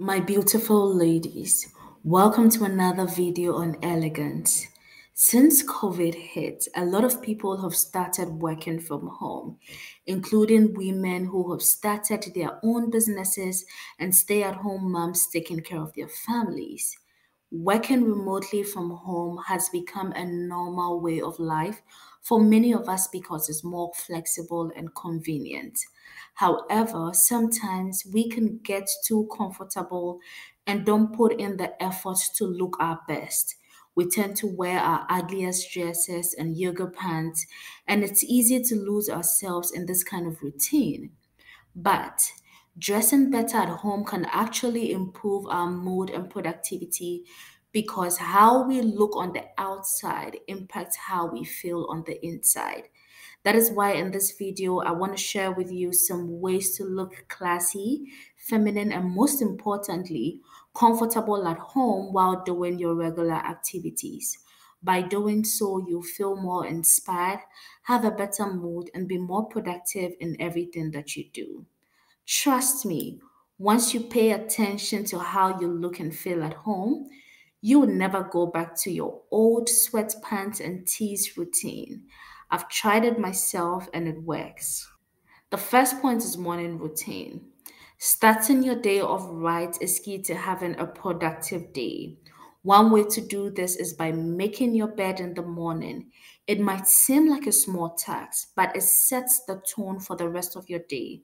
My beautiful ladies, welcome to another video on elegance. Since COVID hit, a lot of people have started working from home, including women who have started their own businesses and stay at home moms taking care of their families. Working remotely from home has become a normal way of life for many of us because it's more flexible and convenient. However, sometimes we can get too comfortable and don't put in the effort to look our best. We tend to wear our ugliest dresses and yoga pants, and it's easy to lose ourselves in this kind of routine. But dressing better at home can actually improve our mood and productivity because how we look on the outside impacts how we feel on the inside. That is why in this video, I want to share with you some ways to look classy, feminine, and most importantly, comfortable at home while doing your regular activities. By doing so, you'll feel more inspired, have a better mood, and be more productive in everything that you do. Trust me, once you pay attention to how you look and feel at home, you will never go back to your old sweatpants and tees routine. I've tried it myself and it works. The first point is morning routine. Starting your day off right is key to having a productive day. One way to do this is by making your bed in the morning. It might seem like a small task, but it sets the tone for the rest of your day.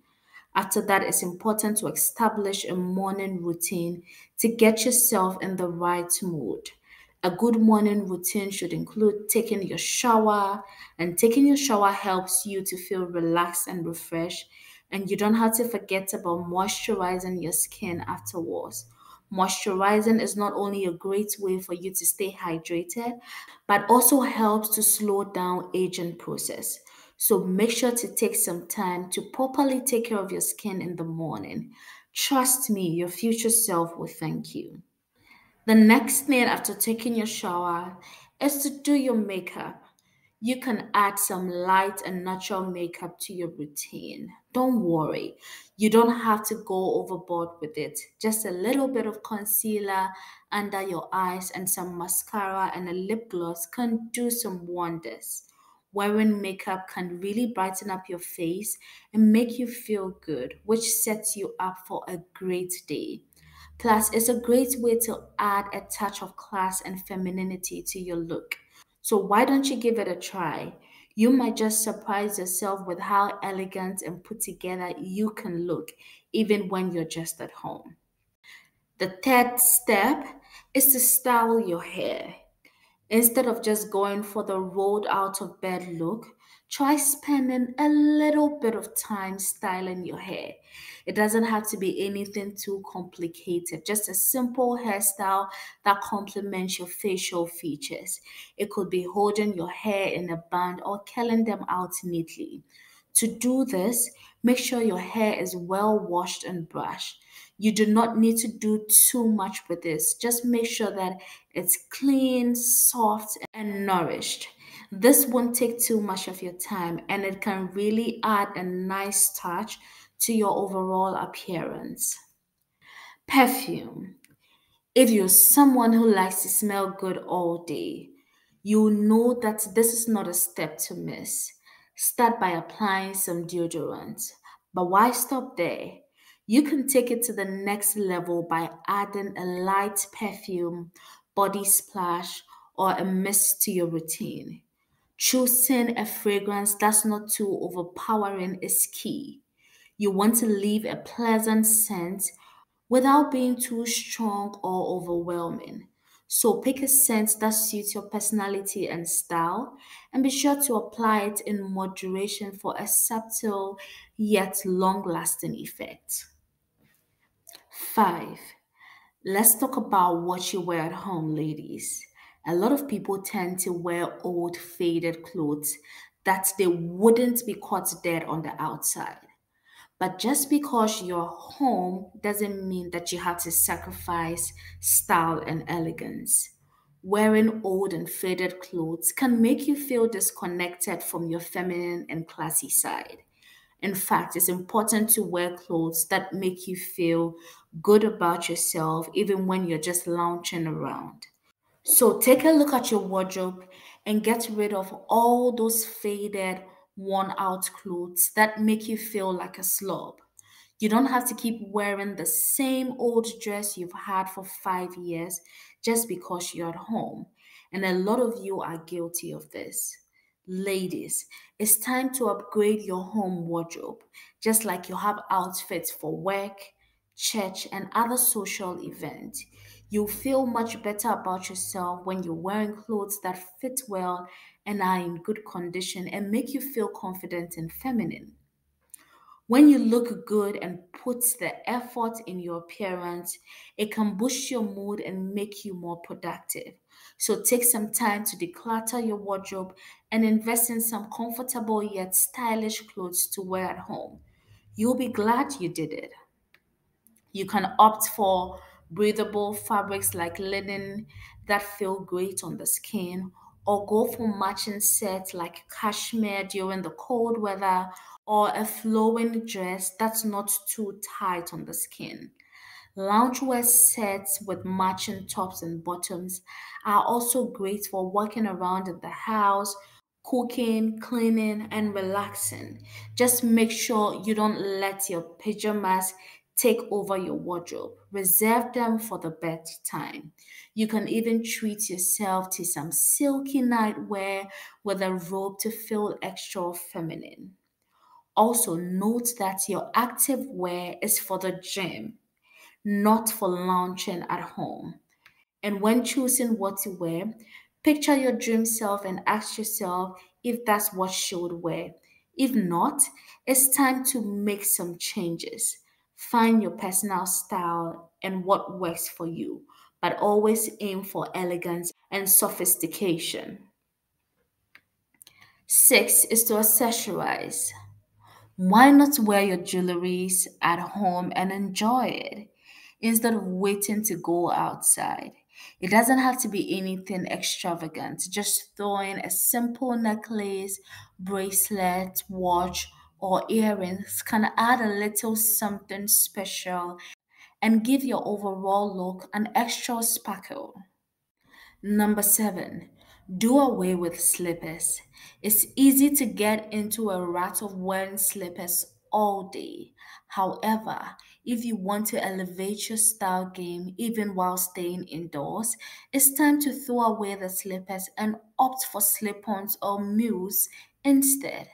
After that, it's important to establish a morning routine to get yourself in the right mood. A good morning routine should include taking your shower, and taking your shower helps you to feel relaxed and refreshed. And you don't have to forget about moisturizing your skin afterwards. Moisturizing is not only a great way for you to stay hydrated, but also helps to slow down aging process. So make sure to take some time to properly take care of your skin in the morning. Trust me, your future self will thank you. The next thing after taking your shower is to do your makeup. You can add some light and natural makeup to your routine. Don't worry, you don't have to go overboard with it. Just a little bit of concealer under your eyes and some mascara and a lip gloss can do some wonders. Wearing makeup can really brighten up your face and make you feel good, which sets you up for a great day. Plus, it's a great way to add a touch of class and femininity to your look. So, why don't you give it a try? You might just surprise yourself with how elegant and put together you can look, even when you're just at home. The third step is to style your hair. Instead of just going for the rolled out of bed look, try spending a little bit of time styling your hair. It doesn't have to be anything too complicated, just a simple hairstyle that complements your facial features. It could be holding your hair in a band or curling them out neatly. To do this, make sure your hair is well washed and brushed. You do not need to do too much with this. Just make sure that it's clean, soft, and nourished. This won't take too much of your time and it can really add a nice touch to your overall appearance. Perfume. If you're someone who likes to smell good all day, you know that this is not a step to miss. Start by applying some deodorant. But why stop there? You can take it to the next level by adding a light perfume, body splash, or a mist to your routine. Choosing a fragrance that's not too overpowering is key. You want to leave a pleasant scent without being too strong or overwhelming. So pick a scent that suits your personality and style and be sure to apply it in moderation for a subtle yet long lasting effect. Five, let's talk about what you wear at home, ladies. A lot of people tend to wear old, faded clothes that they wouldn't be caught dead on the outside. But just because you're home doesn't mean that you have to sacrifice style and elegance. Wearing old and faded clothes can make you feel disconnected from your feminine and classy side. In fact, it's important to wear clothes that make you feel good about yourself, even when you're just lounging around. So take a look at your wardrobe and get rid of all those faded, worn out clothes that make you feel like a slob. You don't have to keep wearing the same old dress you've had for five years just because you're at home. And a lot of you are guilty of this. Ladies, it's time to upgrade your home wardrobe, just like you have outfits for work, church, and other social events. You'll feel much better about yourself when you're wearing clothes that fit well and are in good condition and make you feel confident and feminine. When you look good and put the effort in your appearance, it can boost your mood and make you more productive. So take some time to declutter your wardrobe and invest in some comfortable yet stylish clothes to wear at home. You'll be glad you did it. You can opt for breathable fabrics like linen that feel great on the skin, or go for matching sets like cashmere during the cold weather or a flowing dress that's not too tight on the skin. Loungewear sets with matching tops and bottoms are also great for walking around in the house, cooking, cleaning, and relaxing. Just make sure you don't let your pajamas take over your wardrobe. Reserve them for the best bedtime. You can even treat yourself to some silky nightwear with a robe to feel extra feminine. Also, note that your active wear is for the gym, not for lounging at home. And when choosing what to wear, picture your dream self and ask yourself if that's what she would wear. If not, it's time to make some changes. Find your personal style and what works for you, but always aim for elegance and sophistication. Six is to accessorize. Why not wear your jewelries at home and enjoy it instead of waiting to go outside? It doesn't have to be anything extravagant. Just throw in a simple necklace, bracelet, watch, or earrings can add a little something special and give your overall look an extra sparkle. Number seven, do away with slippers. It's easy to get into a rut of wearing slippers all day. However, if you want to elevate your style game even while staying indoors, it's time to throw away the slippers and opt for slip ons or mules instead.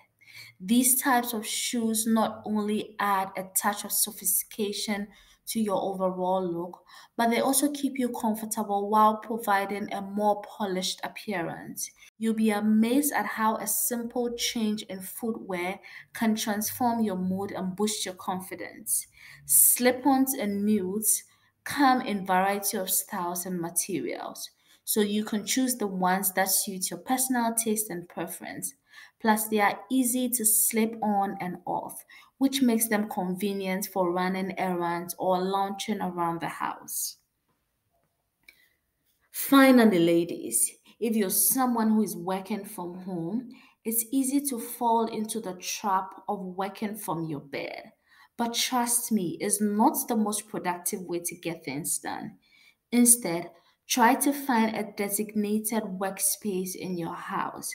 These types of shoes not only add a touch of sophistication to your overall look, but they also keep you comfortable while providing a more polished appearance. You'll be amazed at how a simple change in footwear can transform your mood and boost your confidence. Slip-ons and mules come in variety of styles and materials, so you can choose the ones that suit your personal taste and preference. Plus, they are easy to slip on and off, which makes them convenient for running errands or lounging around the house. Finally, ladies, if you're someone who is working from home, it's easy to fall into the trap of working from your bed. But trust me, it's not the most productive way to get things done. Instead, try to find a designated workspace in your house.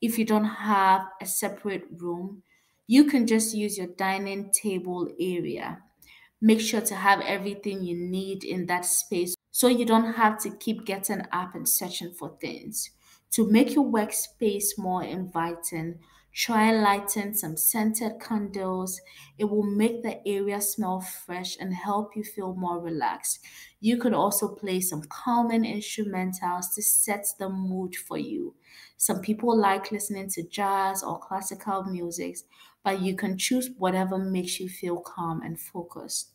If you don't have a separate room, you can just use your dining table area. Make sure to have everything you need in that space so you don't have to keep getting up and searching for things. To make your workspace more inviting, try lighting some scented candles. It will make the area smell fresh and help you feel more relaxed. You could also play some calming instrumentals to set the mood for you. Some people like listening to jazz or classical music, but you can choose whatever makes you feel calm and focused.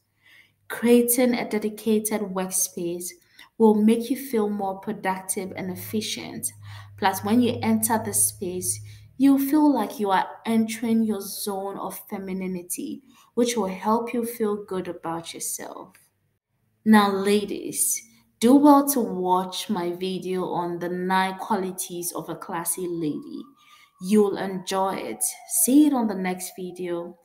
Creating a dedicated workspace will make you feel more productive and efficient. Plus, when you enter the space, you feel like you are entering your zone of femininity, which will help you feel good about yourself. Now, ladies, do well to watch my video on the nine qualities of a classy lady. You'll enjoy it. See it on the next video.